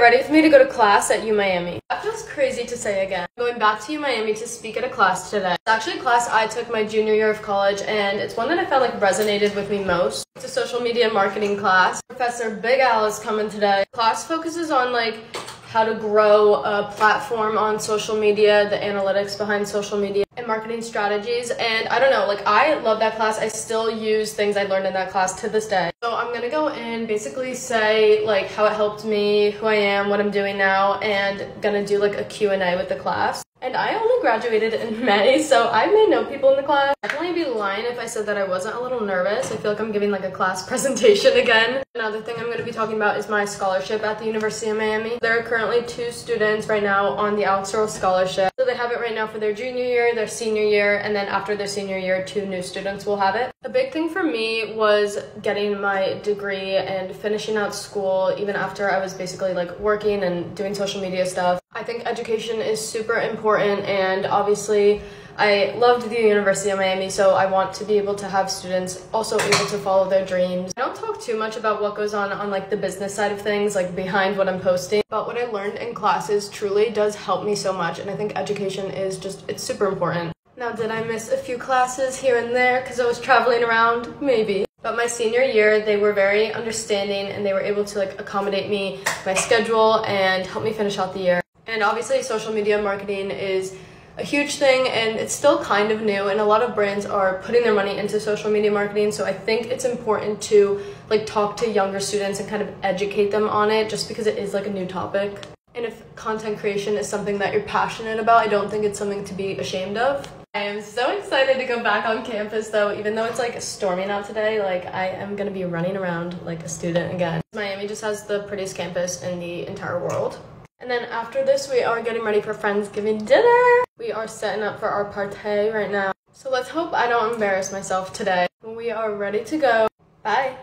Ready with me to go to class at UMiami. That feels crazy to say again. I'm going back to UMiami to speak at a class today. It's actually a class I took my junior year of college and it's one that I felt like resonated with me most. It's a social media marketing class. Professor Big Al is coming today. Class focuses on like how to grow a platform on social media, the analytics behind social media, and marketing strategies. And I don't know, like I love that class. I still use things I learned in that class to this day. So I'm gonna go and basically say like how it helped me, who I am, what I'm doing now, and gonna do like a Q&A with the class. And I only graduated in May, so I may know people in the class. I'd definitely be lying if I said that I wasn't a little nervous. I feel like I'm giving like a class presentation again. Another thing I'm going to be talking about is my scholarship at the University of Miami. There are currently two students right now on the Alix Earle Scholarship. So they have it right now for their junior year, their senior year, and then after their senior year, two new students will have it. A big thing for me was getting my degree and finishing out school even after I was basically like working and doing social media stuff. I think education is super important and obviously I loved the University of Miami, so I want to be able to have students also able to follow their dreams. I don't talk too much about what goes on on like the business side of things, like behind what I'm posting, but what I learned in classes truly does help me so much, and I think education is just, it's super important. Now, did I miss a few classes here and there because I was traveling around? Maybe. But my senior year, they were very understanding and they were able to like accommodate me, my schedule, and help me finish out the year. And obviously social media marketing is a huge thing and it's still kind of new and a lot of brands are putting their money into social media marketing so I think it's important to like talk to younger students and kind of educate them on it just because it is like a new topic. Content creation is something that you're passionate about, I don't think it's something to be ashamed of. I am so excited to go back on campus though, even though it's like storming out today, like I am gonna be running around like a student again. Miami just has the prettiest campus in the entire world. And then after this, we are getting ready for Friendsgiving dinner. We are setting up for our party right now. So let's hope I don't embarrass myself today. We are ready to go. Bye.